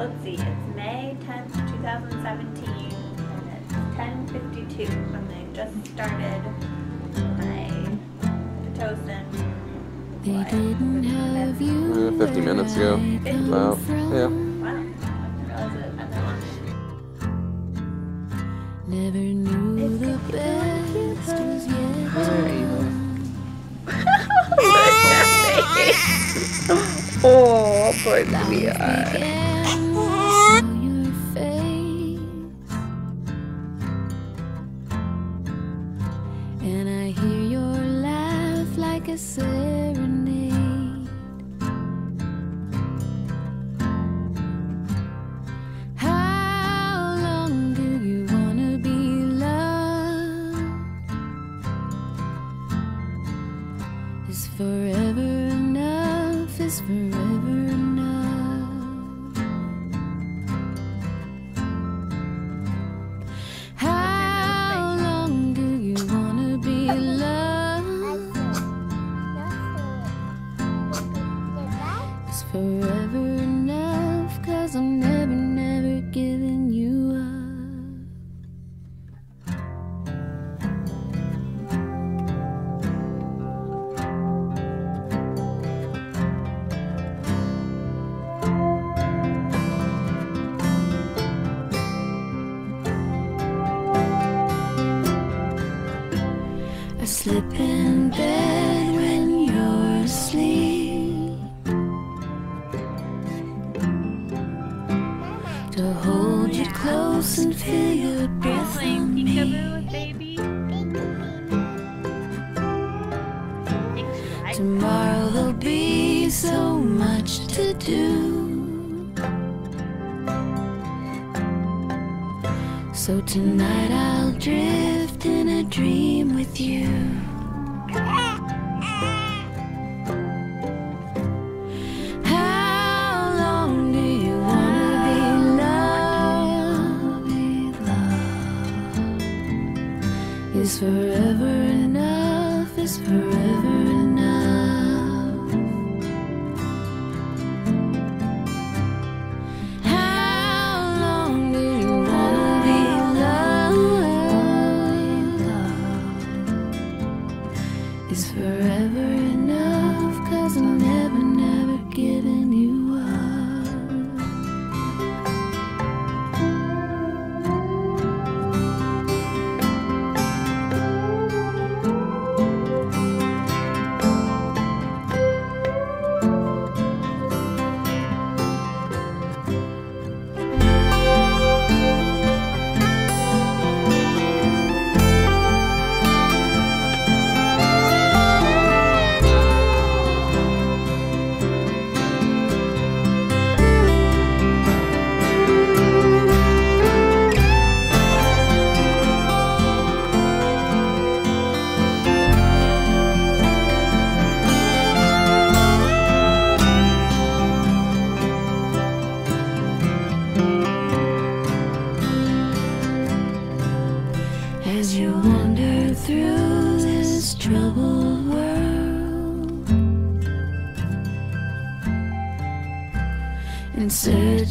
let's see. It's May 10th, 2017, and it's 10:52, and I just started my pitocin. They what, didn't 50 have minutes? you. Uh, 50 minutes ago. where I About, yeah. Wow, I didn't realize it had that long. Never knew the best was yet to oh, poor come. Like a serenade. How long do you wanna be loved? Is forever enough? Is forever and feel your breath on me. Baby. Tomorrow there'll be so much to do. So tonight I'll drift in a dream with you. Forever enough? Is forever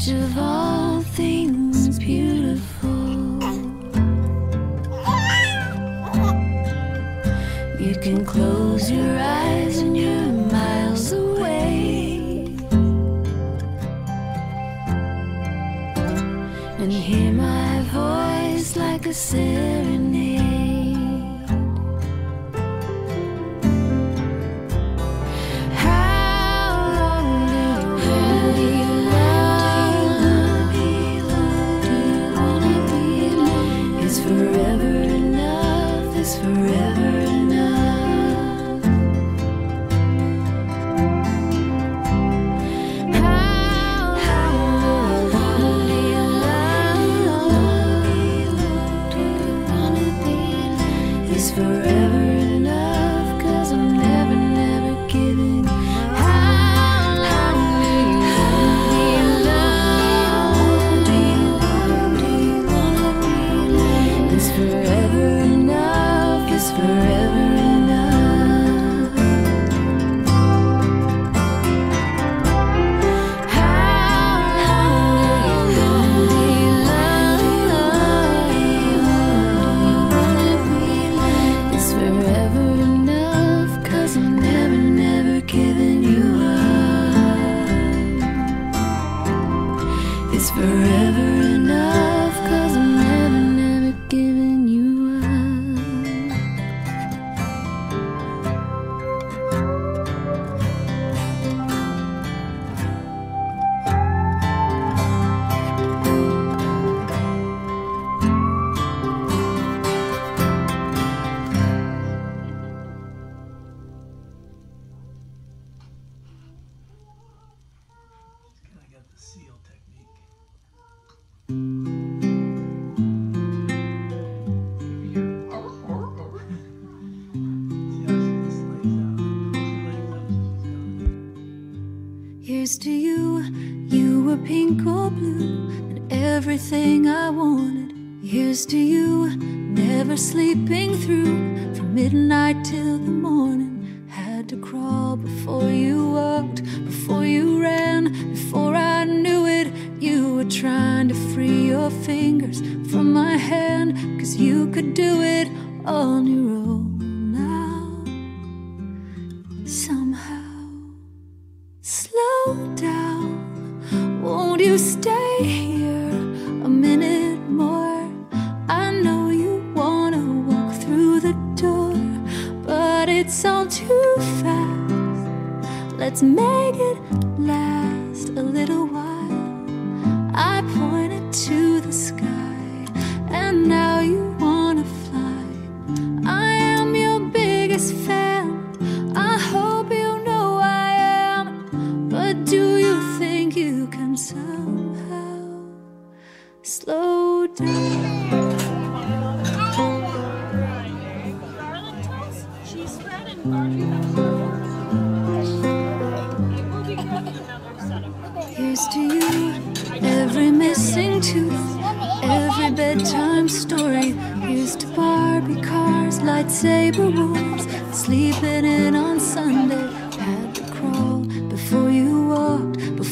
of all things beautiful, you can close your eyes and you're miles away. and hear my voice like a serenade. Forever to you, you were pink or blue, and everything I wanted. Here's to you, never sleeping through from midnight till the morning. Had to crawl before you walked, before you ran, before I knew it. You were trying to free your fingers from my hand, cause you could do it on your own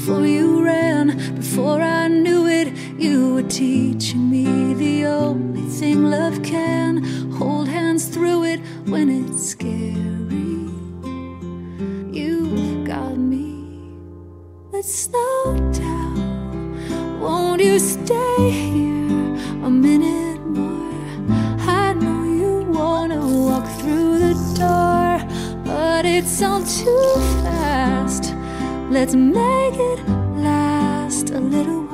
before you ran, before I knew it. You were teaching me the only thing love can. Hold hands through it when it's scary. You've got me. Let's slow down. Won't you stay here a minute more? I know you wanna walk through the door, but it's all too. Let's make it last a little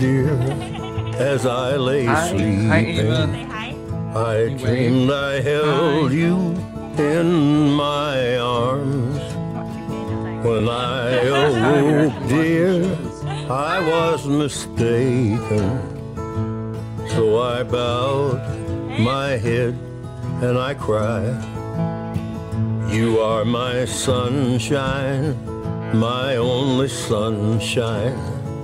dear, as I lay sleeping, hi. I dreamed I held you in my arms. When I oh awoke, dear, I was mistaken. So I bowed my head and I cried. You are my sunshine, my only sunshine.